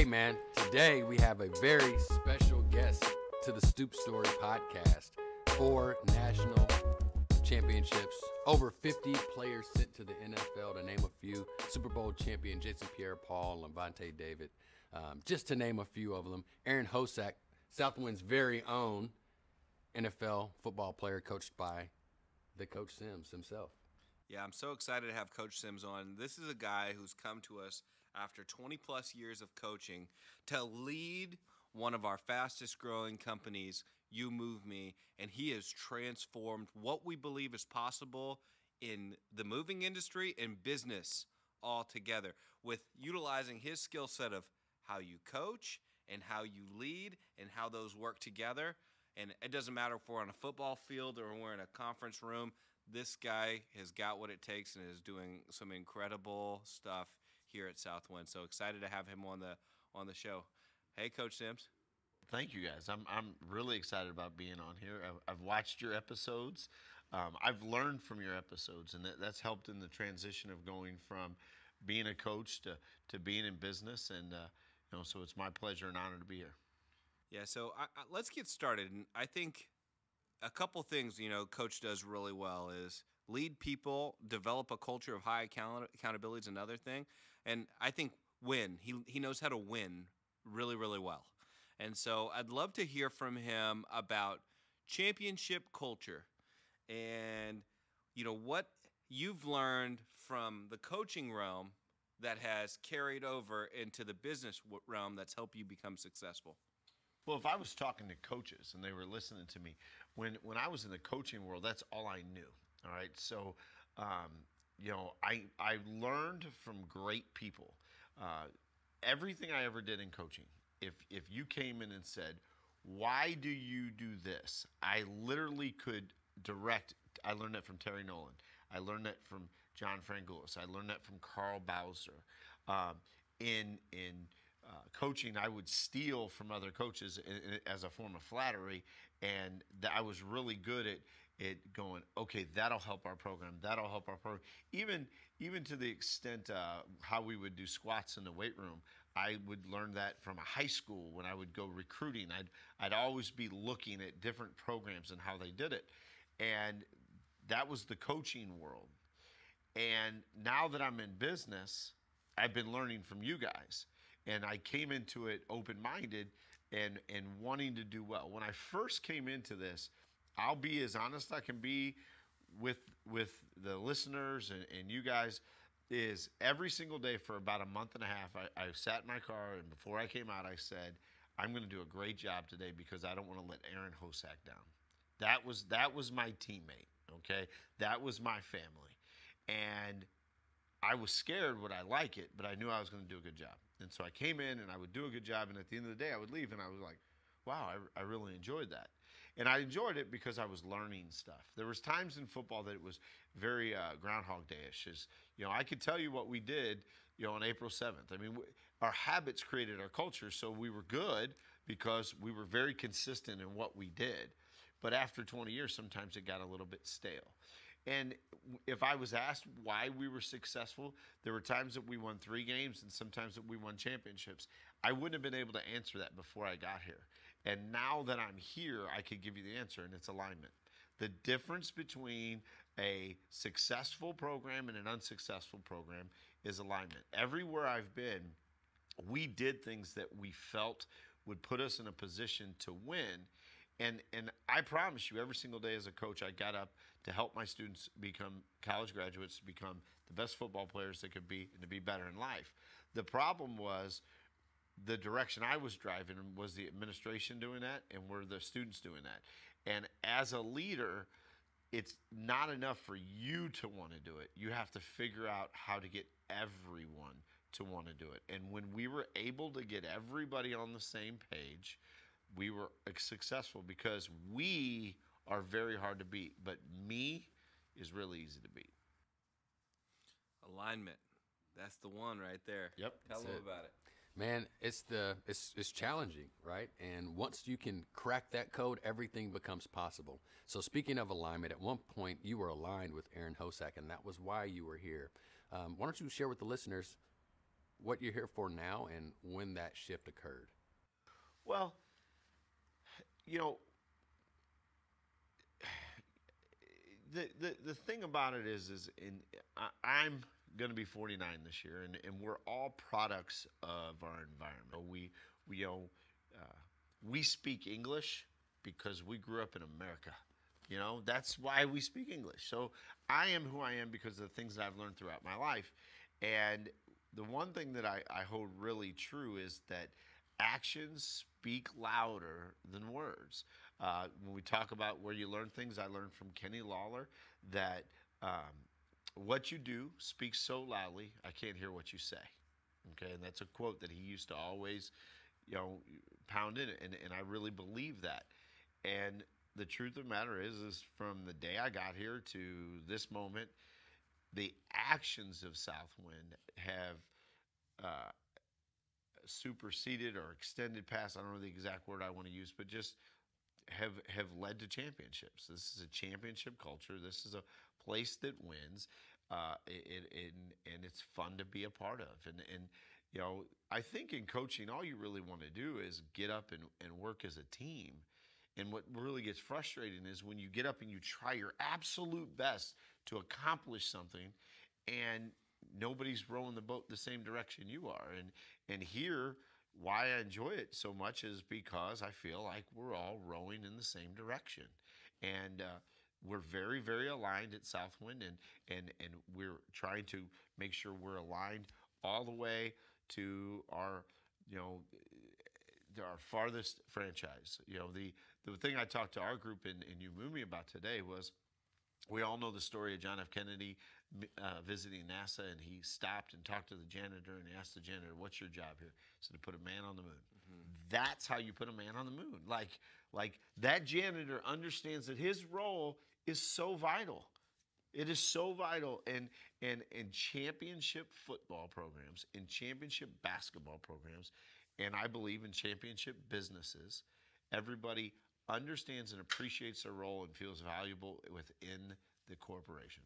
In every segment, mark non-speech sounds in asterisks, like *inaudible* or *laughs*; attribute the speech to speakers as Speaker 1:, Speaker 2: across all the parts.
Speaker 1: Hey, man, today we have a very special guest to the Stoop Story podcast. Four national championships, over 50 players sent to the NFL, to name a few. Super Bowl champion Jason Pierre Paul, Lavonte David, um, just to name a few of them. Aaron Hosack, Southwind's very own NFL football player, coached by the Coach Sims himself.
Speaker 2: Yeah, I'm so excited to have Coach Sims on. This is a guy who's come to us after 20 plus years of coaching to lead one of our fastest growing companies, You Move Me, and he has transformed what we believe is possible in the moving industry and business altogether with utilizing his skill set of how you coach and how you lead and how those work together. And it doesn't matter if we're on a football field or we're in a conference room, this guy has got what it takes and is doing some incredible stuff here at Southwind. So excited to have him on the on the show. Hey, Coach Sims.
Speaker 3: Thank you guys. I'm I'm really excited about being on here. I've, I've watched your episodes. Um, I've learned from your episodes, and that, that's helped in the transition of going from being a coach to to being in business. And uh, you know, so it's my pleasure and honor to be here.
Speaker 2: Yeah. So I, I, let's get started. And I think a couple things you know coach does really well is lead people develop a culture of high account- accountability is another thing and i think win he, he knows how to win really really well and so i'd love to hear from him about championship culture and you know what you've learned from the coaching realm that has carried over into the business realm that's helped you become successful
Speaker 3: well, if I was talking to coaches and they were listening to me, when when I was in the coaching world, that's all I knew. All right, so um, you know, I I learned from great people. Uh, everything I ever did in coaching, if if you came in and said, "Why do you do this?" I literally could direct. I learned that from Terry Nolan. I learned that from John Frangulis. I learned that from Carl Bowser. Um, in in uh, coaching, I would steal from other coaches in, in, as a form of flattery, and that I was really good at it going. Okay, that'll help our program. That'll help our program. Even even to the extent uh, how we would do squats in the weight room. I would learn that from a high school when I would go recruiting. I'd I'd always be looking at different programs and how they did it, and that was the coaching world. And now that I'm in business, I've been learning from you guys and I came into it open minded and and wanting to do well. When I first came into this, I'll be as honest I can be with with the listeners and, and you guys is every single day for about a month and a half I, I sat in my car and before I came out I said I'm going to do a great job today because I don't want to let Aaron Hosack down. That was that was my teammate. Okay, that was my family, and I was scared. Would I like it? But I knew I was going to do a good job. And so I came in and I would do a good job. And at the end of the day, I would leave and I was like, wow, I, I really enjoyed that. And I enjoyed it because I was learning stuff. There was times in football that it was very uh, Groundhog Day-ish. Is, you know, I could tell you what we did, you know, on April 7th. I mean, we, our habits created our culture, so we were good because we were very consistent in what we did. But after 20 years, sometimes it got a little bit stale. And if I was asked why we were successful, there were times that we won three games and sometimes that we won championships. I wouldn't have been able to answer that before I got here. And now that I'm here, I could give you the answer, and it's alignment. The difference between a successful program and an unsuccessful program is alignment. Everywhere I've been, we did things that we felt would put us in a position to win and and I promise you, every single day as a coach, I got up to help my students become college graduates, to become the best football players they could be, and to be better in life. The problem was the direction I was driving was the administration doing that, and were the students doing that. And as a leader, it's not enough for you to want to do it. You have to figure out how to get everyone to want to do it. And when we were able to get everybody on the same page, we were successful because we are very hard to beat, but me is really easy to beat.
Speaker 2: Alignment. That's the one right there.
Speaker 3: Yep.
Speaker 2: Tell them about it.
Speaker 1: Man, it's the it's it's challenging, right? And once you can crack that code, everything becomes possible. So speaking of alignment, at one point you were aligned with Aaron Hosack, and that was why you were here. Um, why don't you share with the listeners what you're here for now and when that shift occurred.
Speaker 3: Well, you know, *sighs* the the, the thing about it is, is in I, I'm going to be 49 this year, and, and we're all products of our environment. We we you know uh, we speak English because we grew up in America. You know that's why we speak English. So I am who I am because of the things that I've learned throughout my life, and the one thing that I, I hold really true is that actions speak louder than words. Uh, when we talk about where you learn things, I learned from Kenny Lawler that um, what you do speaks so loudly, I can't hear what you say. Okay, and that's a quote that he used to always, you know, pound in, and, and I really believe that. And the truth of the matter is, is from the day I got here to this moment, the actions of Southwind have uh, superseded or extended past. I don't know the exact word I want to use, but just have have led to championships. This is a championship culture. This is a place that wins, uh, it, it, and it's fun to be a part of. And and you know, I think in coaching, all you really want to do is get up and, and work as a team. And what really gets frustrating is when you get up and you try your absolute best to accomplish something, and nobody's rowing the boat the same direction you are. And and here why I enjoy it so much is because I feel like we're all rowing in the same direction. And uh, we're very, very aligned at Southwind, and, and, and we're trying to make sure we're aligned all the way to our, you know, our farthest franchise. You know, the, the thing I talked to our group in, in You Move Me about today was we all know the story of John F. Kennedy uh, visiting NASA, and he stopped and talked to the janitor, and asked the janitor, "What's your job here?" He said, "To put a man on the moon." Mm-hmm. That's how you put a man on the moon. Like, like that janitor understands that his role is so vital. It is so vital, and and in championship football programs, in championship basketball programs, and I believe in championship businesses, everybody understands and appreciates their role and feels valuable within the corporation.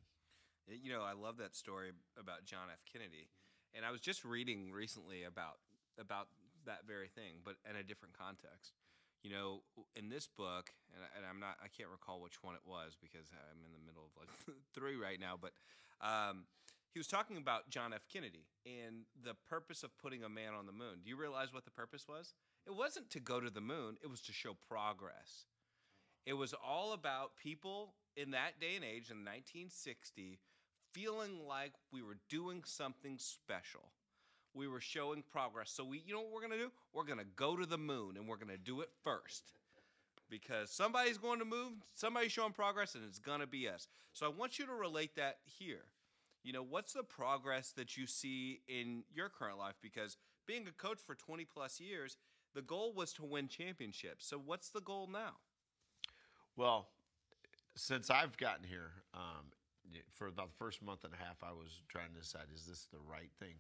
Speaker 2: You know, I love that story about John F. Kennedy, and I was just reading recently about about that very thing, but in a different context. You know, in this book, and, I, am not, I can't recall which one it was because I'm in the middle of like *laughs* three right now, but um, he was talking about John F. Kennedy and the purpose of putting a man on the moon. Do you realize what the purpose was? It wasn't to go to the moon, it was to show progress. It was all about people in that day and age in 1960 feeling like we were doing something special. We were showing progress. So we you know what we're to do? We're to go to the moon and we're to do it first. Because somebody's going to move, somebody's showing progress and it's to be us. So I want you to relate that here. You know, what's the progress that you see in your current life because being a coach for 20 plus years, the goal was to win championships. So what's the goal now?
Speaker 3: Well, since I've gotten here, um, for about the first month and a half, I was trying to decide is this the right thing.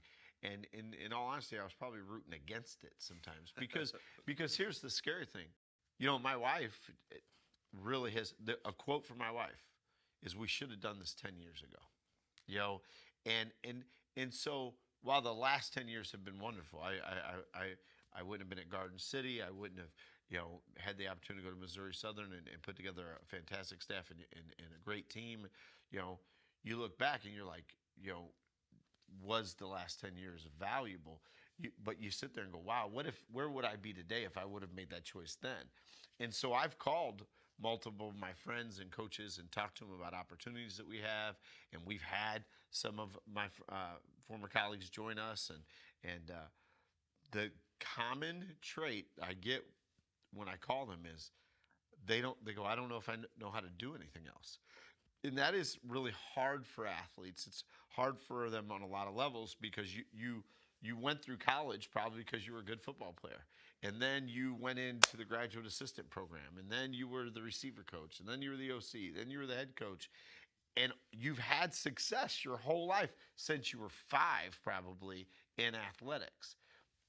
Speaker 3: And in, in all honesty, I was probably rooting against it sometimes because *laughs* because here's the scary thing, you know, my wife really has the, a quote from my wife is we should have done this ten years ago, you know, and and and so while the last ten years have been wonderful, I I I I wouldn't have been at Garden City, I wouldn't have you know, had the opportunity to go to Missouri Southern and, and put together a fantastic staff and, and, and, a great team, you know, you look back and you're like, you know, was the last 10 years valuable? You, but you sit there and go, wow, what if, where would I be today if I would have made that choice then? And so I've called multiple of my friends and coaches and talked to them about opportunities that we have. And we've had some of my uh, former colleagues join us. And, and uh, the common trait I get when I call them is they don't they go I don't know if I know how to do anything else. And that is really hard for athletes. It's hard for them on a lot of levels because you you you went through college probably because you were a good football player. And then you went into the graduate assistant program and then you were the receiver coach and then you were the OC, then you were the head coach. And you've had success your whole life since you were 5 probably in athletics.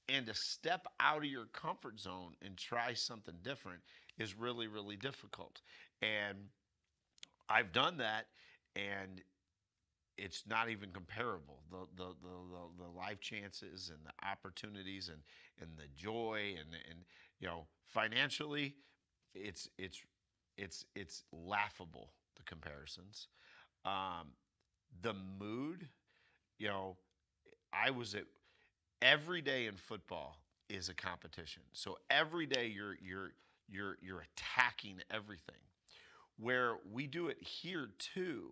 Speaker 3: And to step out of your comfort zone and try something different is really, really difficult. And I've done that. And it's not even comparable. The the, the the the life chances and the opportunities and and the joy and and you know financially, it's it's it's it's laughable the comparisons. Um, the mood, you know, I was at every day in football is a competition. So every day you're you're you're you're attacking everything. Where we do it here too,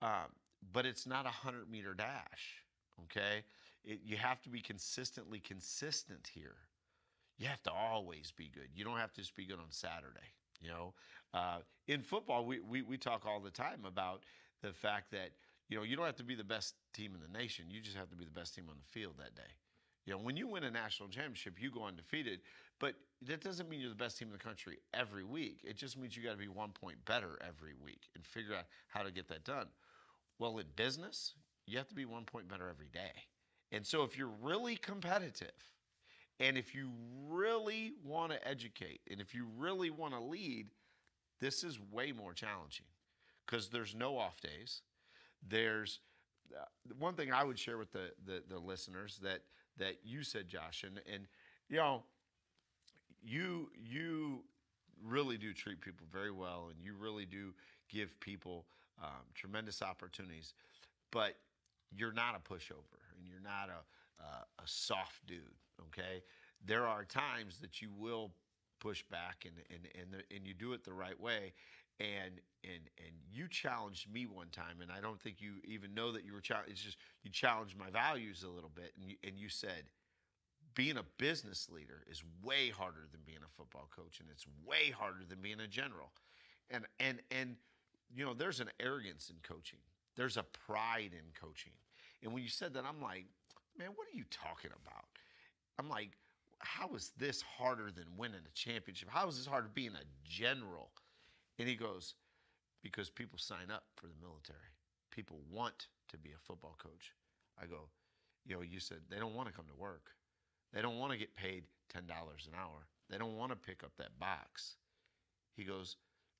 Speaker 3: um, but it's not a hundred meter dash. Okay, it, you have to be consistently consistent here. You have to always be good. You don't have to just be good on Saturday. You know, uh, in football, we, we we talk all the time about the fact that you know you don't have to be the best team in the nation. You just have to be the best team on the field that day. You know, when you win a national championship, you go undefeated, but that doesn't mean you're the best team in the country every week. It just means you got to be one point better every week and figure out how to get that done. Well, in business, you have to be one point better every day. And so if you're really competitive and if you really want to educate and if you really want to lead, this is way more challenging because there's no off days. There's uh, one thing I would share with the, the, the listeners that that you said, Josh, and and you know, you you really do treat people very well, and you really do give people um, tremendous opportunities, but you're not a pushover, and you're not a uh, a soft dude. Okay, there are times that you will push back, and and and the, and you do it the right way, and and and you challenged me one time, and I don't think you even know that you were challenged. It's just you challenged my values a little bit, and you, and you said, being a business leader is way harder than being a football coach, and it's way harder than being a general, and and and you know there's an arrogance in coaching, there's a pride in coaching, and when you said that, I'm like, man, what are you talking about? I'm like, how is this harder than winning a championship? How is this harder being a general? And he goes, because people sign up for the military. People want to be a football coach. I go, you know, you said they don't want to come to work. They don't want to get paid $10 an hour. They don't want to pick up that box. He goes,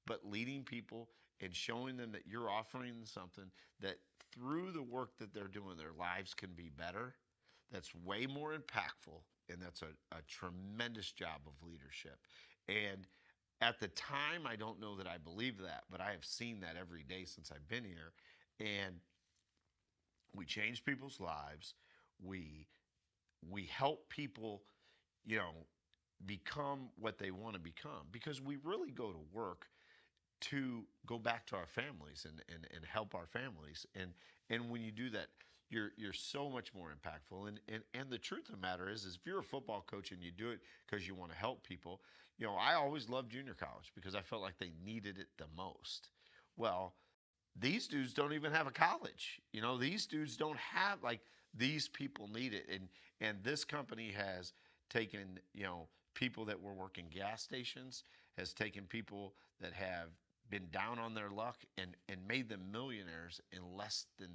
Speaker 3: but leading people and showing them that you're offering something that through the work that they're doing, their lives can be better, that's way more impactful. And that's a, a tremendous job of leadership. And at the time, I don't know that I believe that, but I have seen that every day since I've been here. And we change people's lives. We we help people, you know, become what they want to become because we really go to work to go back to our families and, and, and help our families. And and when you do that, you're you're so much more impactful. And and and the truth of the matter is, is if you're a football coach and you do it because you want to help people, you know, I always loved junior college because I felt like they needed it the most. Well, these dudes don't even have a college. You know, these dudes don't have like these people need it. And and this company has taken, you know, people that were working gas stations, has taken people that have been down on their luck and and made them millionaires in less than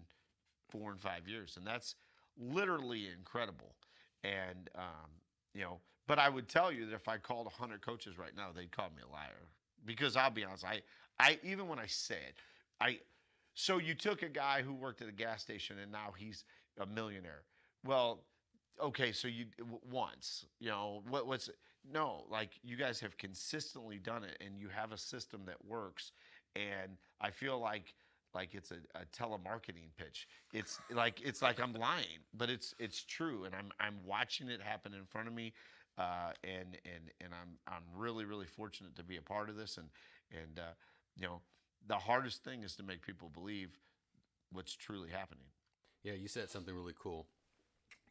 Speaker 3: four and five years. And that's literally incredible. And um, you know, but I would tell you that if I called 100 coaches right now, they'd call me a liar. Because I'll be honest, I, I even when I said, I, so you took a guy who worked at a gas station and now he's a millionaire. Well, okay, so you once, you know, what, what's no, like you guys have consistently done it and you have a system that works. And I feel like like it's a, a, telemarketing pitch. It's like it's like I'm lying, but it's it's true, and I'm I'm watching it happen in front of me uh, and and and I'm I'm really really fortunate to be a part of this. And and uh, you know, the hardest thing is to make people believe what's truly happening.
Speaker 1: Yeah, you said something really cool.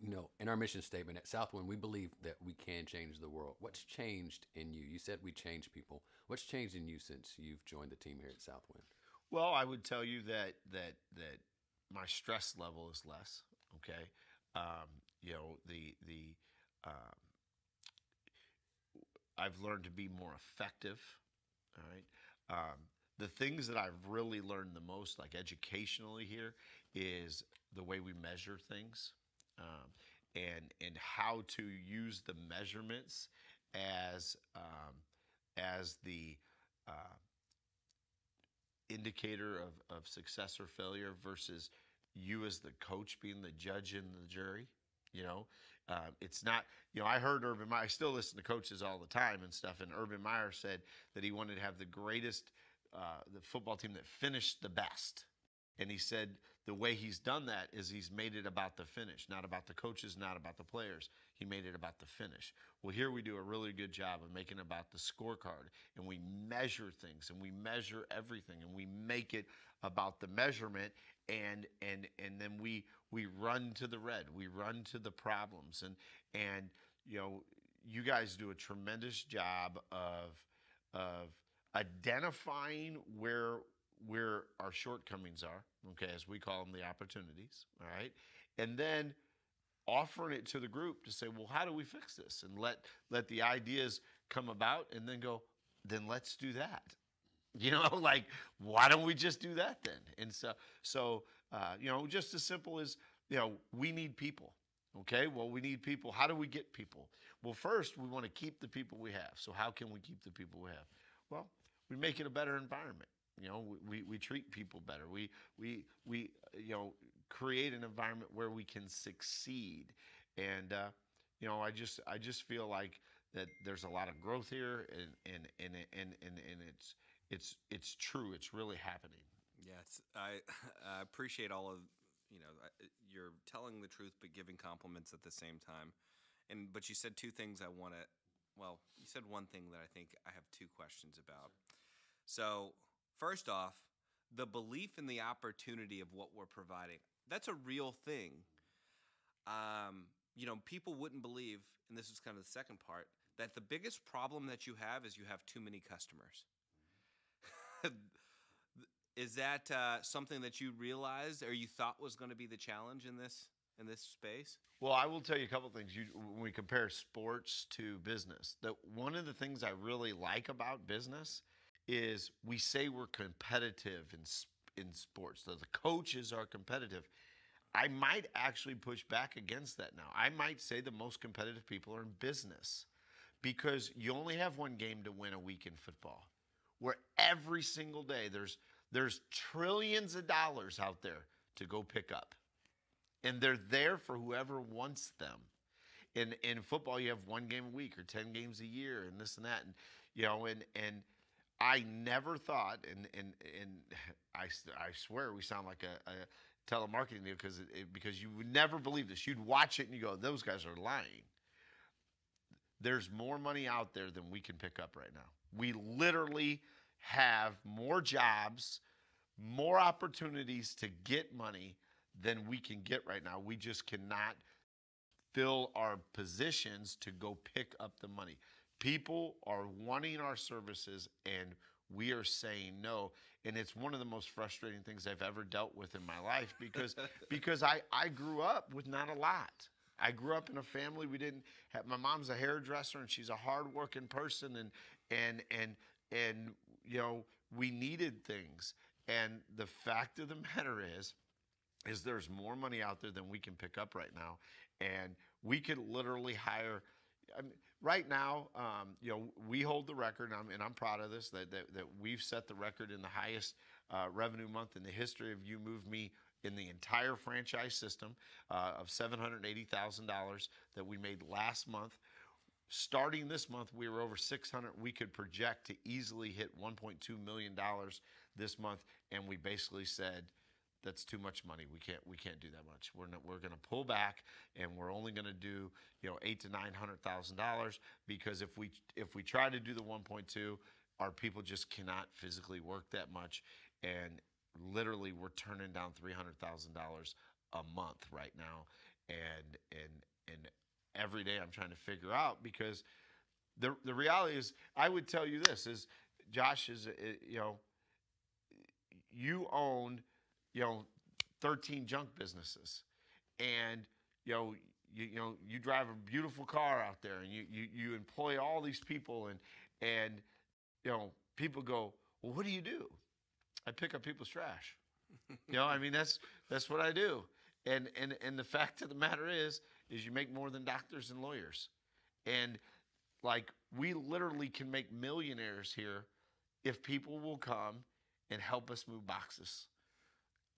Speaker 1: You know, in our mission statement at Southwind, we believe that we can change the world. What's changed in you? You said we change people. What's changed in you since you've joined the team here at Southwind?
Speaker 3: Well, I would tell you that that that my stress level is less. Okay, um, you know the the um, I've learned to be more effective. All right. Um, the things that I've really learned the most, like educationally here, is the way we measure things, um, and and how to use the measurements as um, as the uh, indicator of, of success or failure versus you as the coach being the judge and the jury. You know, uh, it's not. You know, I heard Urban Meyer. I still listen to coaches all the time and stuff. And Urban Meyer said that he wanted to have the greatest, uh, the football team that finished the best. And he said the way he's done that is he's made it about the finish, not about the coaches, not about the players. He made it about the finish. Well, here we do a really good job of making it about the scorecard, and we measure things, and we measure everything, and we make it about the measurement, and and and then we we run to the red, we run to the problems, and and you know you guys do a tremendous job of of identifying where where our shortcomings are, okay, as we call them the opportunities, all right? And then offering it to the group to say, well, how do we fix this? And let let the ideas come about and then go, then let's do that. *laughs* You know, like why don't we just do that then? And so so uh, you know, just as simple as, you know, we need people. Okay, well, we need people. How do we get people? Well, first, we want to keep the people we have. So, how can we keep the people we have? Well, we make it a better environment. You know, we, we treat people better. We, we, we, you know, create an environment where we can succeed. And, uh, you know, I just, I just feel like that there's a lot of growth here and, and, and, and, and, and it's, it's, it's true. It's really happening.
Speaker 2: Yes, I, *laughs* I appreciate all of, you know, you're telling the truth but giving compliments at the same time. And, but you said two things I want to, well, you said one thing that I think I have two questions about. So, First off, the belief in the opportunity of what we're providing. That's a real thing. Um, you know, people wouldn't believe, and this is kind of the second part, that the biggest problem that you have is you have too many customers. *laughs* is that uh, something that you realized or you thought was going to be the challenge in this in this space?
Speaker 3: Well, I will tell you a couple things. You, when we compare sports to business, that one of the things I really like about business is we say we're competitive in in sports. So the coaches are competitive. I might actually push back against that now. I might say the most competitive people are in business because you only have one game to win a week in football. Where every single day there's there's trillions of dollars out there to go pick up. And they're there for whoever wants them. In in football you have one game a week or 10 games a year and this and that and you know and and I never thought, and and and I, I swear we sound like a, a telemarketing deal because because you would never believe this. You'd watch it and you go, those guys are lying. There's more money out there than we can pick up right now. We literally have more jobs, more opportunities to get money than we can get right now. We just cannot fill our positions to go pick up the money. People are wanting our services and we are saying no. And it's one of the most frustrating things I've ever dealt with in my life because *laughs* because I I grew up with not a lot. I grew up in a family we didn't have my mom's a hairdresser and she's a hardworking person and and and and you know we needed things. And the fact of the *laughs* matter is is there's more money out there than we can pick up right now. And we could literally hire I mean, right now, um, you know, we hold the record, and I'm, and I'm proud of this, that, that, that, we've set the record in the highest uh, revenue month in the history of You Move Me in the entire franchise system uh, of $780,000 that we made last month. Starting this month, we were over 600. We could project to easily hit 1.2 million dollars this month, and we basically said, that's too much money. We can't we can't do that much. We're not, we're going to pull back, and we're only going to do you know eight to nine hundred thousand dollars because if we if we try to do the one point two, our people just cannot physically work that much, and literally we're turning down three hundred thousand dollars a month right now, and and and every day I'm trying to figure out because the the reality is I would tell you this is Josh is you know you own you know, 13 junk businesses. And, you know, you, you know, you drive a beautiful car out there and you, you, you employ all these people and, and, you know, people go, well, what do you do? I pick up people's trash. you know, I mean, that's, that's what I do. And, and, and the fact of the matter is, is you make more than doctors and lawyers. And like, we literally can make millionaires here if people will come and help us move boxes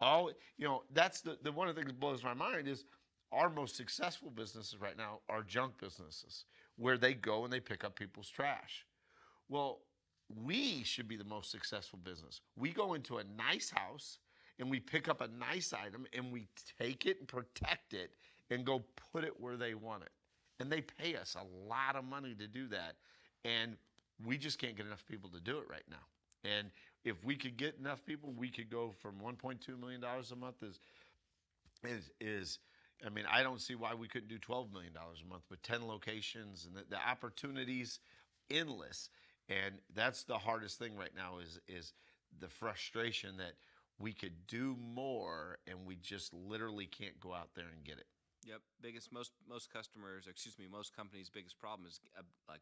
Speaker 3: All you know, that's the, the one of the things that blows my mind is our most successful businesses right now are junk businesses where they go and they pick up people's trash. Well, we should be the most successful business. We go into a nice house and we pick up a nice item and we take it and protect it and go put it where they want it. And they pay us a lot of money to do that. And we just can't get enough people to do it right now. And if we could get enough people, we could go from 1.2 million dollars a month is is is I mean, I don't see why we couldn't do 12 million dollars a month with 10 locations and the, the opportunities endless. And that's the hardest thing right now is is the frustration that we could do more and we just literally can't go out there and get it.
Speaker 2: Yep, biggest most most customers, excuse me, most companies' biggest problem is uh, like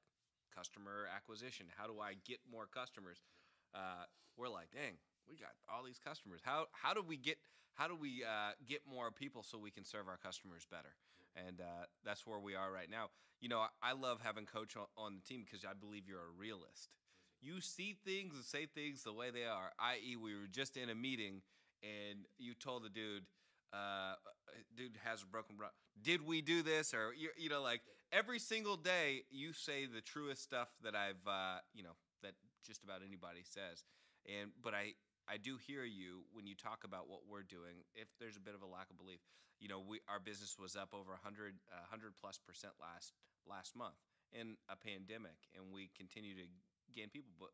Speaker 2: customer acquisition. How do I get more customers? Uh, we're like, dang, we got all these customers. How how do we get how do we uh, get more people so we can serve our customers better? And uh, that's where we are right now. You know, I, love having coach on, on the team because I believe you're a realist. You see things and say things the way they are. I.e., we were just in a meeting and you told the dude, uh, dude has a broken bro. Did we do this or you, you know like every single day you say the truest stuff that I've uh, you know that just about anybody says. And but I I do hear you when you talk about what we're doing. If there's a bit of a lack of belief, you know, we our business was up over 100 uh, 100 plus percent last last month in a pandemic, and we continue to gain people, but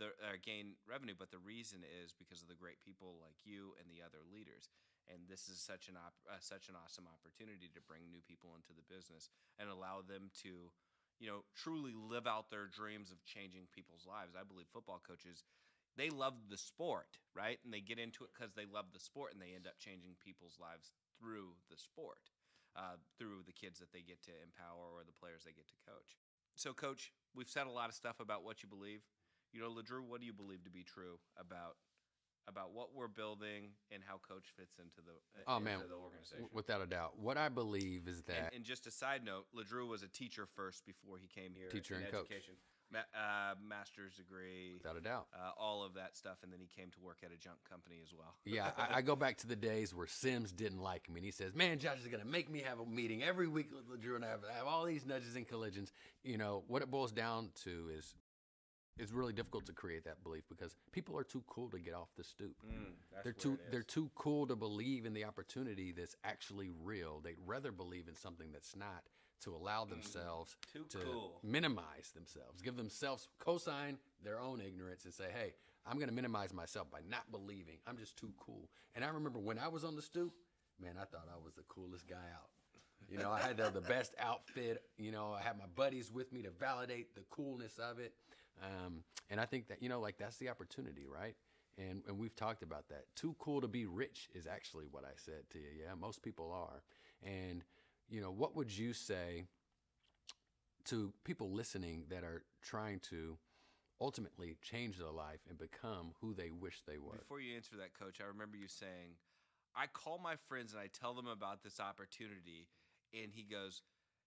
Speaker 2: the uh, gain revenue. But the reason is because of the great people like you and the other leaders. And this is such an op- uh, such an awesome opportunity to bring new people into the business and allow them to, you know, truly live out their dreams of changing people's lives. I believe football coaches they love the sport, right? And they get into it because they love the sport and they end up changing people's lives through the sport, uh, through the kids that they get to empower or the players they get to coach. So, coach, we've said a lot of stuff about what you believe. You know, LaDrew, what do you believe to be true about about what we're building and how coach fits into the
Speaker 1: Oh
Speaker 2: into
Speaker 1: man,
Speaker 2: the organization?
Speaker 1: without a doubt. What I believe is that
Speaker 2: And, and just a side note, LaDrew was a teacher first before he came here.
Speaker 1: Teacher and coach.
Speaker 2: education. Ma- uh, master's degree,
Speaker 1: without a doubt.
Speaker 2: uh, all of that stuff, and then he came to work at a junk company as well.
Speaker 1: Yeah, I, I go back to the days where Sims didn't like me, and he says, "Man, Josh is gonna make me have a meeting every week with Drew and I have, have all these nudges and collisions." You know what it boils down to is it's really difficult to create that belief because people are too cool to get off the stoop.
Speaker 2: Mm,
Speaker 1: they're too they're too cool to believe in the opportunity that's actually real. They'd rather believe in something that's not to allow themselves
Speaker 2: Mm, Too
Speaker 1: to
Speaker 2: cool.
Speaker 1: minimize themselves, give themselves cosign their own ignorance and say, "Hey, I'm going to minimize myself by not believing. I'm just too cool." And I remember when I was on the stoop, man, I thought I was the coolest guy out. You know, I had the, the best outfit. You know, I had my buddies with me to validate the coolness of it. Um, and I think that, you know, like that's the opportunity, right? And, and we've talked about that. Too cool to be rich is actually what I said to you. Yeah, most people are. And, you know, what would you say to people listening that are trying to ultimately change their life and become who they wish they were?
Speaker 2: Before you answer that, coach, I remember you saying, I call my friends and I tell them about this opportunity. And he goes,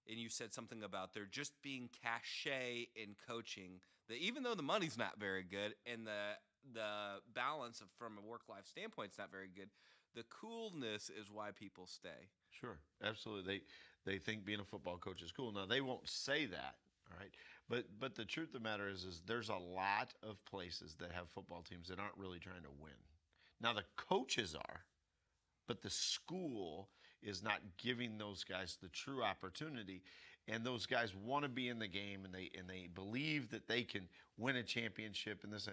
Speaker 2: and you said something about there just being cachet in coaching that even though the money's not very good and the the balance of, from a work life standpoint is not very good, the coolness is why people stay.
Speaker 3: Sure, absolutely. They they think being a football coach is cool. Now they won't say that, all right. But but the truth of the matter is is there's a lot of places that have football teams that aren't really trying to win. Now the coaches are, but the school is not giving those guys the true opportunity. And those guys want to be in the game and they and they believe that they can win a championship and this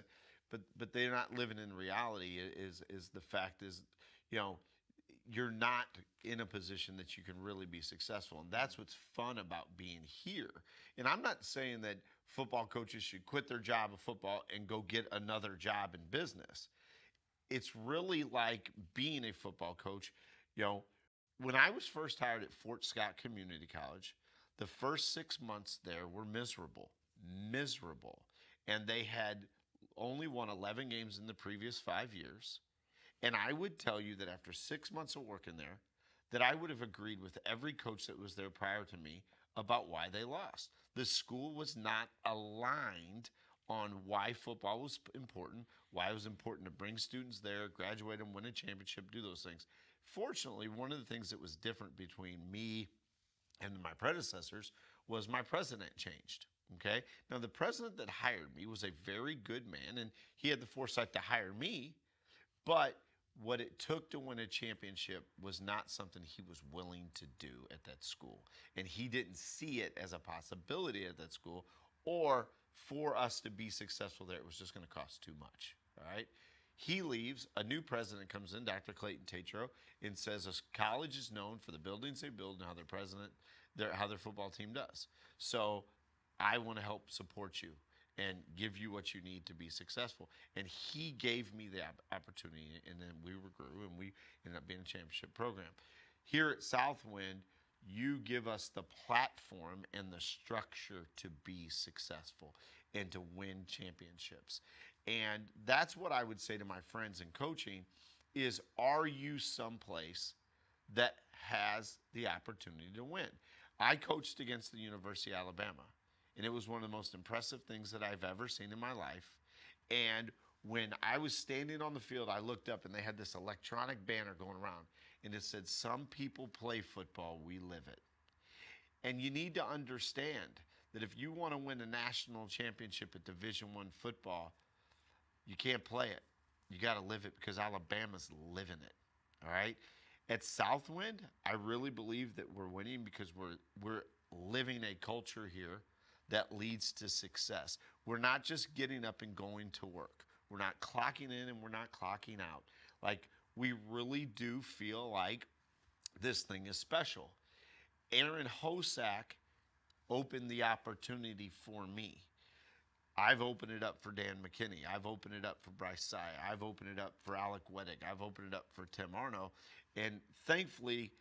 Speaker 3: but but they're not living in reality is is the fact is you know you're not in a position that you can really be successful. And that's what's fun about being here. And I'm not saying that football coaches should quit their job of football and go get another job in business. It's really like being a football coach. You know, when I was first hired at Fort Scott Community College, the first six months there were miserable, miserable. And they had only won 11 games in the previous five years. And I would tell you that after six months of working there, that I would have agreed with every coach that was there prior to me about why they lost. The school was not aligned on why football was important, why it was important to bring students there, graduate them, win a championship, do those things. Fortunately, one of the things that was different between me and my predecessors was my president changed. Okay. Now, the president that hired me was a very good man, and he had the foresight to hire me, but what it took to win a championship was not something he was willing to do at that school. And he didn't see it as a possibility at that school, or for us to be successful there, it was just going to cost too much. All right. He leaves, a new president comes in, Dr. Clayton Tatro, and says a college is known for the buildings they build and how their president, their, how their football team does. So I want to help support you and give you what you need to be successful. And he gave me the opportunity, and then we grew, and we ended up being a championship program. Here at Southwind, you give us the platform and the structure to be successful and to win championships. And that's what I would say to my friends in coaching is are you someplace that has the opportunity to win? I coached against the University of Alabama and it was one of the most impressive things that I've ever seen in my life. And when I was standing on the field, I looked up and they had this electronic banner going around, and it said, Some people play football, we live it. And you need to understand that if you want to win a national championship at Division One football, you can't play it. You got to live it because Alabama's living it. All right. At Southwind, I really believe that we're winning because we're we're living a culture here that leads to success. We're not just getting up and going to work. We're not clocking in and we're not clocking out. Like, we really do feel like this thing is special. Aaron Hosack opened the opportunity for me. I've opened it up for Dan McKinney. I've opened it up for Bryce Sy. I've opened it up for Alec Weddick. I've opened it up for Tim Arno. And thankfully,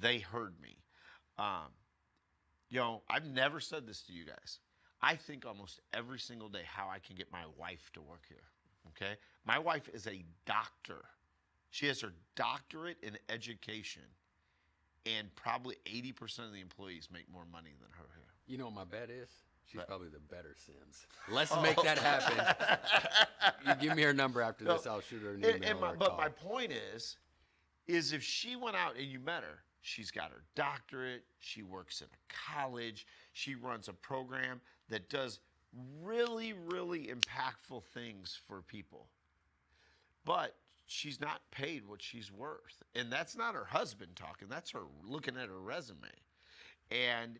Speaker 3: they heard me. Um, you know, I've never said this to you guys. I think almost every single day how I can get my wife to work here. Okay? My wife is a doctor. She has her doctorate in education, and probably 80% of the employees make more money than her here.
Speaker 1: You know what my bet is? She's probably the better Sims. Let's oh. make that happen. *laughs* you give me her number after this, I'll shoot her an email. And, and
Speaker 3: my,
Speaker 1: but
Speaker 3: my point is, is if she went out and you met her, She's got her doctorate. She works in a college. She runs a program that does really, really impactful things for people. But she's not paid what she's worth. And that's not her husband talking, that's her looking at her resume. And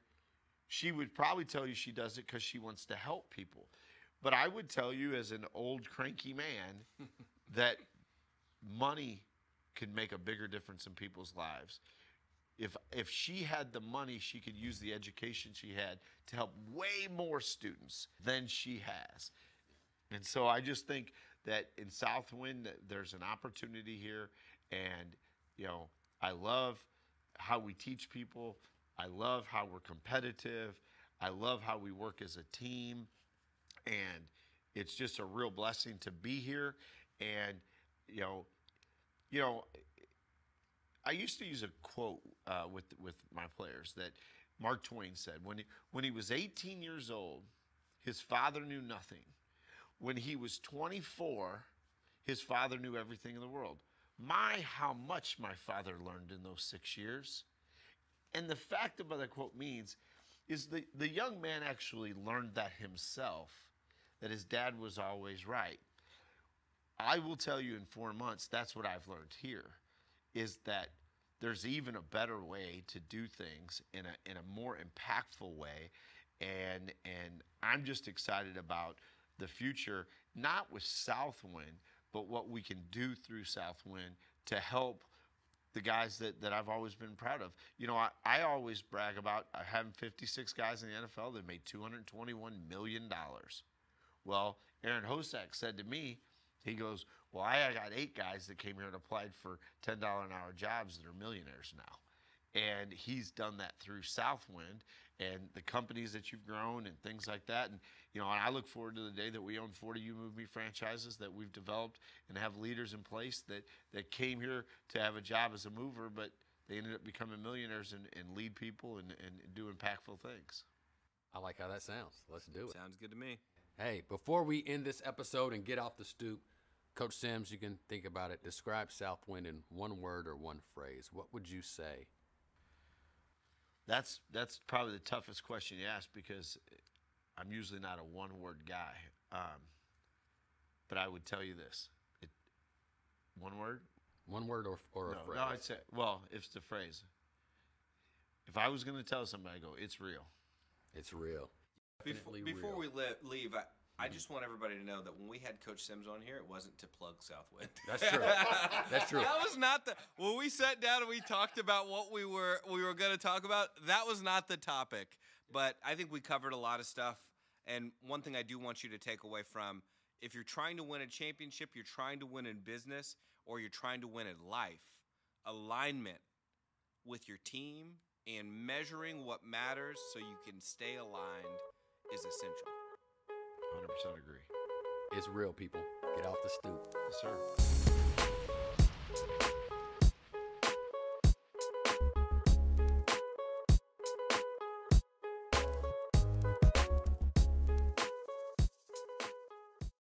Speaker 3: she would probably tell you she does it because she wants to help people. But I would tell you, as an old cranky man, *laughs* that money could make a bigger difference in people's lives if if she had the money, she could use the education she had to help way more students than she has. And so I just think that in Southwind there's an opportunity here and you know, I love how we teach people. I love how we're competitive. I love how we work as a team. And it's just a real blessing to be here and you know, you know, I used to use a quote uh, with with my players that Mark Twain said when he, when he was 18 years old, his father knew nothing. When he was 24, his father knew everything in the world. My, how much my father learned in those six years. And the fact of what that quote means is the, the young man actually learned that himself, that his dad was always right. I will tell you in four months, that's what I've learned here is that there's even a better way to do things in a in a more impactful way and and I'm just excited about the future not with Southwind but what we can do through Southwind to help the guys that, that I've always been proud of. You know, I, I always brag about uh, having 56 guys in the NFL that made $221 million. Well, Aaron Hosack said to me, he goes, well, I got eight guys that came here and applied for $10 an hour jobs that are millionaires now. And he's done that through Southwind and the companies that you've grown and things like that. And, you know, I look forward to the day that we own 40 You Move Me franchises that we've developed and have leaders in place that, that came here to have a job as a mover, but they ended up becoming millionaires and, and lead people and, and do impactful things.
Speaker 1: I like how that sounds. Let's do it.
Speaker 2: Sounds good to me.
Speaker 1: Hey, before we end this episode and get off the stoop, Coach Sims, you can think about it. Describe Southwind in one word or one phrase. What would you say?
Speaker 3: That's that's probably the toughest question you ask because I'm usually not a one word guy. Um, but I would tell you this: it, one word.
Speaker 1: One word or, or a phrase?
Speaker 3: no, I'd say well, if it's the phrase. If I was going to tell somebody, I go, it's real.
Speaker 1: it's real.
Speaker 2: Before, before
Speaker 1: real.
Speaker 2: we le- leave, I, I mm-hmm. just want everybody to know that when we had Coach Sims on here, it wasn't to plug Southwind.
Speaker 1: That's true. That's true.
Speaker 2: That was not the when we sat down and we talked about what we were we were going to talk about. That was not the topic, but I think we covered a lot of stuff. And one thing I do want you to take away from if you're trying to win a championship, you're trying to win in business, or you're trying to win in life, alignment with your team and measuring what matters so you can stay aligned is essential.
Speaker 3: 100% agree.
Speaker 1: It's real, people. Get off the stoop.
Speaker 3: Yes, sir.